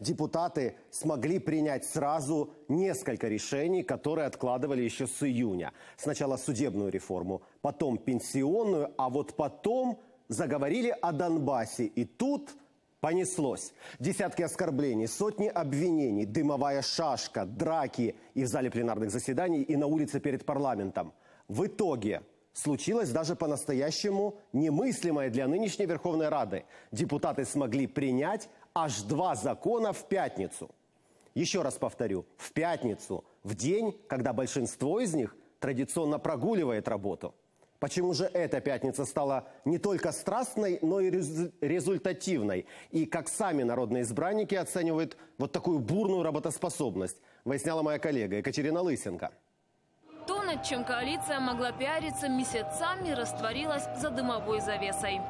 Депутаты смогли принять сразу несколько решений, которые откладывали еще с июня. Сначала судебную реформу, потом пенсионную, а вот потом заговорили о Донбассе. И тут понеслось. Десятки оскорблений, сотни обвинений, дымовая шашка, драки и в зале пленарных заседаний, и на улице перед парламентом. В итоге случилось даже по-настоящему немыслимое для нынешней Верховной Рады. Депутаты смогли принять аж два закона в пятницу. Еще раз повторю, в пятницу, в день, когда большинство из них традиционно прогуливает работу. Почему же эта пятница стала не только страстной, но и резу- результативной? И как сами народные избранники оценивают вот такую бурную работоспособность, выясняла моя коллега Екатерина Лысенко. То, над чем коалиция могла пиариться месяцами, растворилось за дымовой завесой.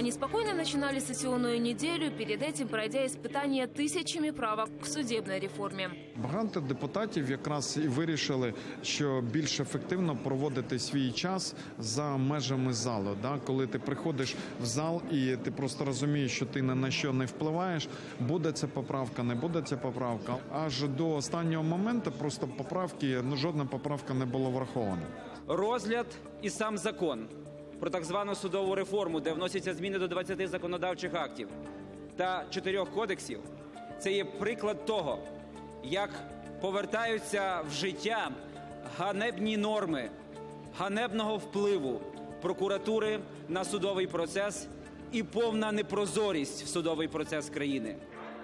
Они спокойно начинали сессионную неделю, перед этим пройдя испытания тысячами правок к судебной реформе. Багато депутатів якраз і вирішили, що більш ефективно проводити свій час за межами залу. Да? Коли ти приходиш в зал і ти просто розумієш, що ти ні на що не впливаєш, буде ця поправка, не буде ця поправка. Аж до останнього моменту просто поправки, ну жодна поправка не була врахована. розгляд і сам закон про так звану судову реформу, де вносяться зміни до 20 законодавчих актів та чотирьох кодексів, це є приклад того, як повертаються в життя ганебні норми ганебного впливу прокуратури на судовий процес і повна непрозорість в судовий процес країни.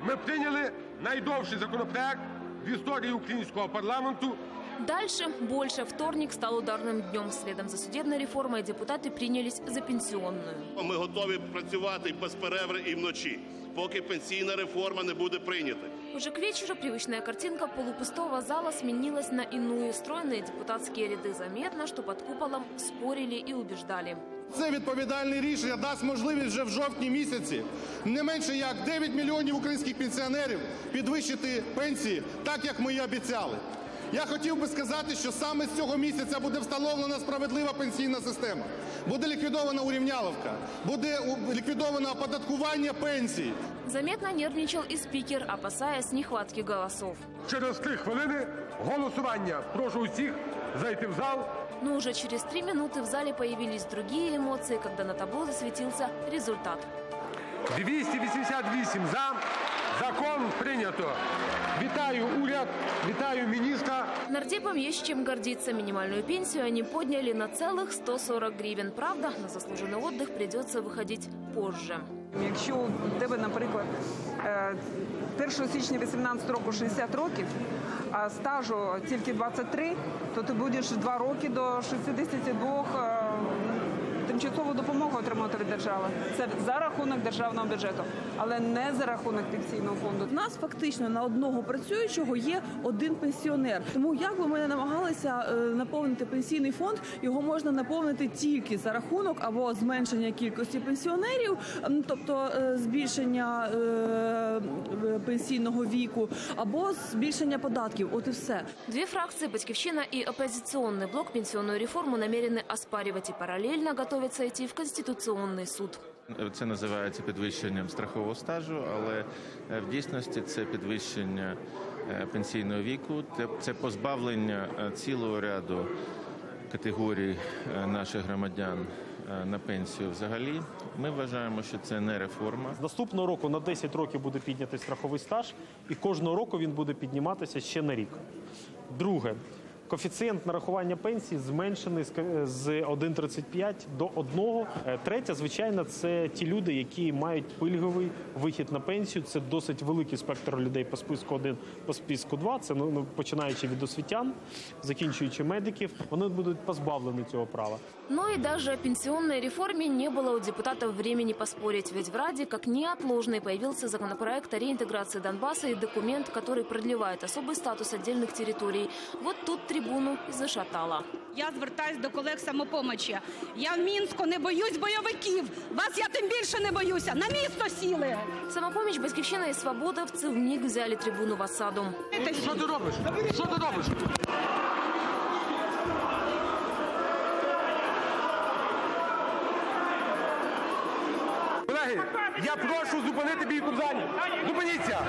Ми прийняли найдовший законопроект в історії українського парламенту. Дальше, больше. Вторник стал ударным днем. Следом за судебной реформой депутаты принялись за пенсионную. Ми готові працювати і без перерви і вночі, поки пенсійна реформа не буде прийнята. Уже к вечеру привычная картинка полупустого зала сменилась на иную. Стройные депутатские ряды заметно, что под куполом спорили и убеждали. Це відповідальне рішення дасть можливість вже в жовтні місяці не менше як 9 мільйонів українських пенсіонерів підвищити пенсії, так як ми і обіцяли. Я хотів би сказати, що саме з цього місяця буде встановлена справедлива пенсійна система. Буде ліквідована урівняловка, буде ліквідовано оподаткування пенсій. Заметно нервничал и спикер, опасаясь нехватки голосов. Через три хвилини голосування. Прошу усіх зайти в зал. Но уже через три минуты в зале появились другие эмоции, когда на табло засветился результат. 288 за. Закон прийнято. Вітаю уряд, вітаю міністра. Нардепам есть чем гордиться. Минимальную пенсию они подняли на целых 140 гривен. Правда, на заслуженный отдых придется выходить позже. Якщо у тебе, наприклад, е, 1 січня 18 року 60 років, а стажу тільки 23, то ти будеш 2 роки до 62 е, тимчасову допомогу отримати від держави. Це за рахунок державного бюджету, але не за рахунок пенсійного фонду. У нас фактично на одного працюючого є один пенсіонер. Тому як би ми не намагалися е, наповнити пенсійний фонд, його можна наповнити тільки за рахунок або зменшення кількості пенсіонерів, тобто е, збільшення е, пенсійного віку, або збільшення податків. От і все. Две фракции «Батьковщина» и «Оппозиционный блок» пенсионную реформу намерены оспаривать и параллельно готовятся идти в Конституционный суд. Це називається підвищенням страхового стажу, але е, в дійсності це підвищення е, пенсійного віку, це- це позбавлення е, цілого ряду категорій наших громадян на пенсію взагалі. Ми вважаємо, що це не реформа. З наступного року на 10 років буде піднятий страховий стаж, і кожного року він буде підніматися ще на рік. Друге, коефіцієнт нарахування пенсії зменшений з ка- з 1,35 до 1. Е, Третє, звичайно, це ті люди, які мають пильговий вихід на пенсію. Це досить великий спектр людей по списку 1, по списку 2. Це ну, ну, починаючи від освітян, закінчуючи медиків. Вони будуть позбавлені цього права. Но и даже о пенсионной реформе не было у депутатов времени поспорить, ведь в Раде как неотложный появился законопроект о реинтеграции Донбасса и документ, который продлевает особый статус отдельных территорий. Вот тут трибуну и зашатало. Я звертаюсь до колег самопомочі. Я в Мінську не боюсь бойовиків. Вас я тим більше не боюся. На місто сіли. Самопомощь, Батьковщина и Свободовцы вмиг взяли трибуну в осаду. Що ти робиш? Що ти робиш? Колеги, я прошу зупинити бійку в залі. Зупиніться.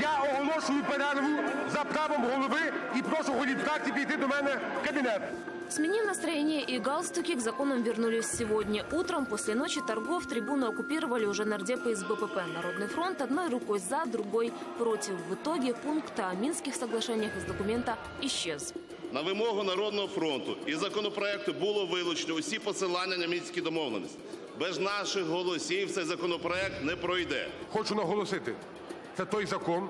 Я оголошую перерву за правом голови і прошу голів фракції піти до мене в кабінет. Сменив настроение и галстуки, к законам вернулись сегодня. Утром после ночи торгов трибуну оккупировали уже нардепы из БПП. Народный фронт одной рукой за, другой против. В итоге пункт о Минских соглашениях из документа исчез. На вимогу Народного фронту із законопроекту було вилучено усі посилання на мінські домовленості. Без наших голосів цей законопроект не пройде. Хочу наголосити, це той закон,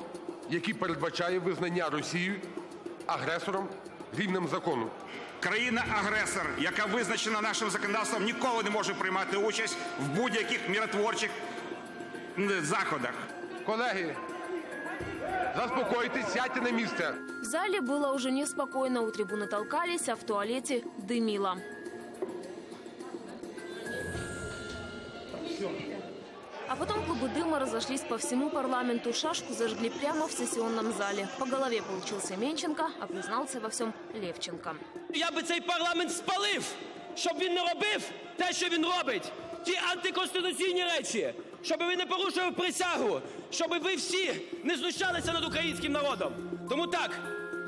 який передбачає визнання Росії агресором рівнем закону. Країна-агресор, яка визначена нашим законодавством, ніколи не може приймати участь в будь-яких миротворчих м, заходах. Колеги, заспокойтесь, сядьте на місце. В зале было уже неспокойно, у трибуны толкались, а в туалете дымило. Клубы разошлись по всему парламенту. Шашку зажгли прямо в сессионном зале. По голове получился Менченко, а признался во всем Левченко. Я би цей парламент спалив, щоб він не робив те, що він робить. Ті антиконституційні речі, щоб він не порушував присягу, щоб ви всі не знущалися над українським народом. Тому так,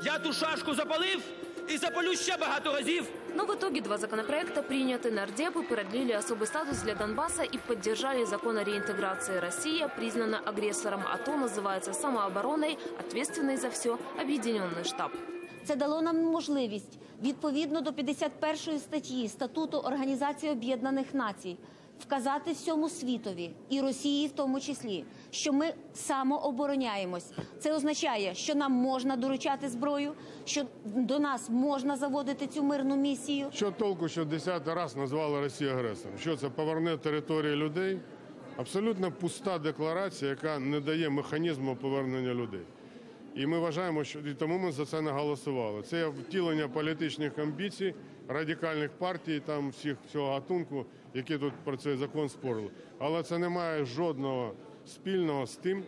я ту шашку запалив і запалю ще багато разів. Но в итоге два законопроекта приняты. Нардепы продлили особый статус для Донбасса и поддержали закон о реинтеграции. Россия признана агрессором, а то называется самообороной, ответственный за все объединенный штаб. Це дало нам можливість відповідно до 51 статті статуту Організації Об'єднаних Націй вказати всьому світові і Росії, в тому числі, що ми самообороняємось. Це означає, що нам можна доручати зброю, що до нас можна заводити цю мирну місію. Що толку, що десятий раз назвали Росію агресором? Що це поверне території людей? Абсолютно пуста декларація, яка не дає механізму повернення людей. І ми вважаємо, що і тому ми за це не голосували. Це втілення політичних амбіцій радикальних партій, там всіх всього гатунку, які тут про цей закон спорили. Але це не має жодного спільного з тим,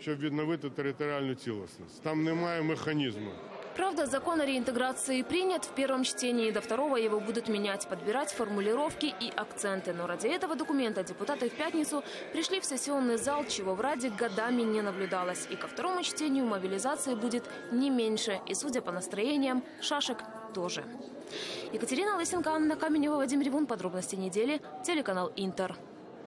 щоб відновити територіальну цілісність. Там немає механізму. Правда, закон о реинтеграции принят в первом чтении. До второго его будут менять, подбирать формулировки и акценты. Но ради этого документа депутаты в пятницу пришли в сессионный зал, чего в Раде годами не наблюдалось. И ко второму чтению мобилизации будет не меньше. И, судя по настроениям, шашек тоже. Екатерина Лысенко, Анна Каменева, Вадим Ревун. Подробности недели. Телеканал «Интер».